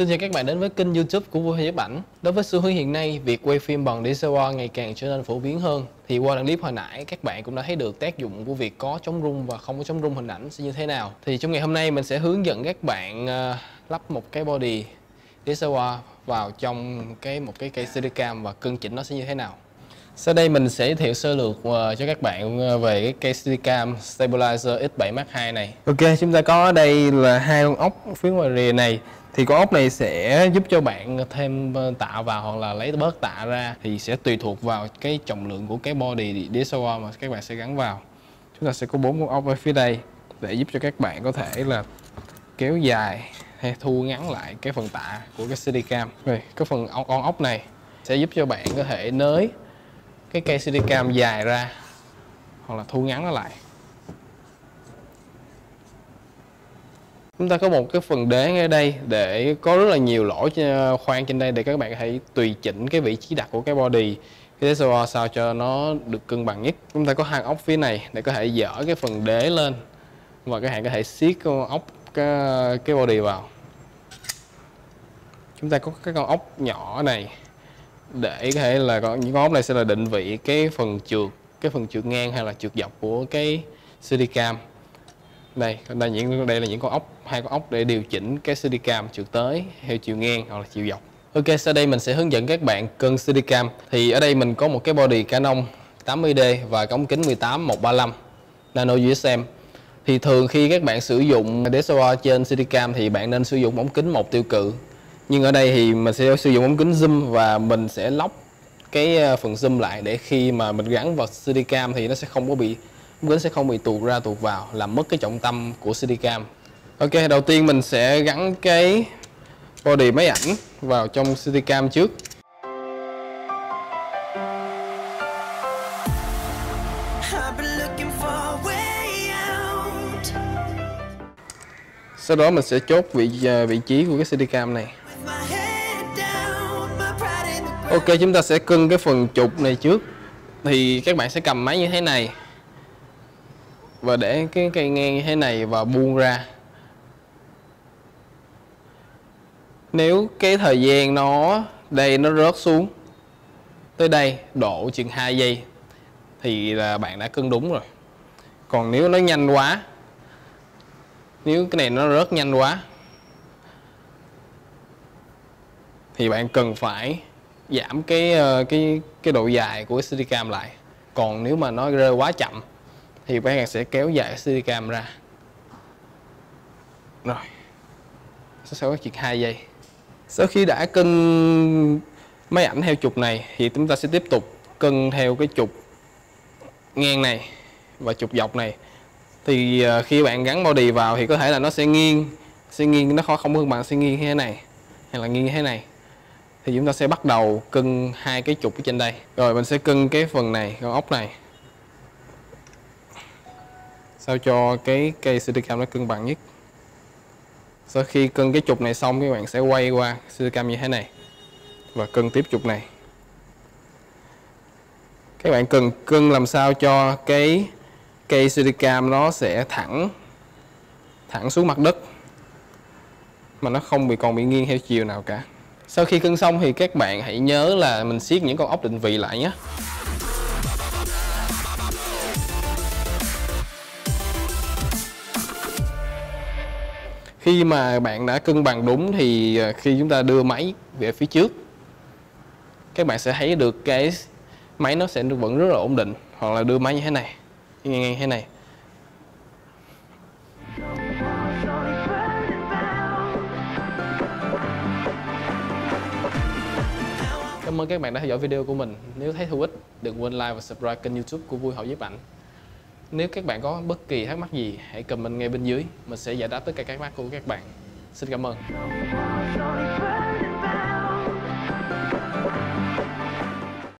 Xin chào các bạn đến với kênh youtube của Vui Nhiếp Ảnh Đối với xu hướng hiện nay, việc quay phim bằng DSLR ngày càng trở nên phổ biến hơn. Thì qua đoạn clip hồi nãy, các bạn cũng đã thấy được tác dụng của việc có chống rung và không có chống rung hình ảnh sẽ như thế nào. Thì trong ngày hôm nay mình sẽ hướng dẫn các bạn uh, lắp một cái body DSLR vào trong cái một cái cây CD và cân chỉnh nó sẽ như thế nào sau đây mình sẽ giới thiệu sơ lược uh, cho các bạn uh, về cái cây cam Stabilizer X7 Mark II này. Ok, chúng ta có ở đây là hai con ốc phía ngoài rìa này thì con ốc này sẽ giúp cho bạn thêm ờ, tạ vào hoặc là lấy bớt tạ ra thì sẽ tùy thuộc vào cái trọng lượng của cái body DSLR mà các bạn sẽ gắn vào. Chúng ta sẽ có bốn con ốc ở phía đây để giúp cho các bạn có thể là kéo dài hay thu ngắn lại cái phần tạ của cái CD cam. Rồi, cái phần con ốc này sẽ giúp cho bạn có thể nới cái cây CD cam dài ra hoặc là thu ngắn nó lại. Chúng ta có một cái phần đế ngay đây để có rất là nhiều lỗ ờ, khoan trên đây để các bạn có thể tùy chỉnh cái vị trí đặt của cái body. Cái DSLR sao cho nó được cân bằng nhất. Chúng ta có hai ốc phía này để có thể dỡ cái phần đế lên và các bạn có thể siết con ốc cái, cái body vào. Chúng ta có cái con ốc nhỏ này để có thể là có những con ốc này sẽ là định vị cái phần trượt, cái phần trượt ngang hay là trượt dọc của cái CD cam đây đây những đây là những con ốc, hai con ốc để điều chỉnh cái CD cam trượt tới theo chiều ngang hoặc là chiều dọc. Ok, sau đây mình sẽ hướng dẫn các bạn cân CD cam thì ở đây mình có một cái body Canon 80D và cống kính 18 135 nano USM thì thường khi các bạn sử dụng DSLR trên CD cam thì bạn nên sử dụng ống kính một tiêu cự nhưng ở đây thì mình sẽ sử dụng ống kính zoom và mình sẽ lóc cái ờ, phần zoom lại để khi mà mình gắn vào CD cam thì nó sẽ không có bị ống kính sẽ không bị tuột ra tuột vào làm mất cái trọng tâm của CD cam Ok đầu tiên mình sẽ gắn cái body máy ảnh vào trong CD cam trước sau đó mình sẽ chốt vị ờ, vị trí của cái CD cam này Dạ. Ok, chúng ta sẽ cân cái phần trục này trước. Thì các bạn sẽ cầm máy như thế này. Và để cái cây ngang như thế này và buông ra. Nếu cái thời gian nó, Đây nó rớt xuống, Tới đây độ chừng 2 giây, Thì là bạn đã cân đúng rồi. Còn nếu nó nhanh quá, Nếu cái này nó rớt nhanh quá, Thì bạn cần phải giảm cái ờ, cái cái độ dài của CD cam lại. Còn nếu mà nó rơi quá chậm thì bạn sẽ kéo dài CD cam ra. Rồi sẽ có chuyện 2 giây. Sau khi đã cân máy ảnh theo trục này thì chúng ta sẽ tiếp tục cân theo cái trục ngang này và trục dọc này. Thì ờ, khi bạn gắn body vào thì có thể là nó sẽ nghiêng sẽ nghiêng, nó khó không hơn bạn sẽ nghiêng như thế này, hay là nghiêng như thế này thì chúng ta sẽ bắt đầu cân hai cái trục ở trên đây. Rồi, mình sẽ cân cái phần này con ốc này. Sao cho cái cây silicam nó cân bằng nhất? Sau khi cân cái trục này xong, các bạn sẽ quay qua silicam như thế này và cân tiếp trục này. Các bạn cần cân làm sao cho cái cây silicam nó sẽ thẳng thẳng xuống mặt đất mà nó không bị còn bị nghiêng theo chiều nào cả sau khi cân xong thì các bạn hãy nhớ là mình siết những con ốc định vị lại nhé. Khi mà bạn đã cân bằng đúng thì à, khi chúng ta đưa máy về phía trước, các bạn sẽ thấy được cái máy nó sẽ vẫn rất là ổn định, hoặc là đưa máy như thế này, như thế này. Cảm ơn các bạn đã theo dõi video của mình. Nếu thấy hữu ích, đừng quên like và subscribe kênh youtube của Vui Hậu Nhiếp Ảnh. Nếu các bạn có bất kỳ thắc mắc gì, hãy comment ngay bên dưới. Mình sẽ giải đáp tất cả các thắc mắc của các bạn. Xin cảm ơn.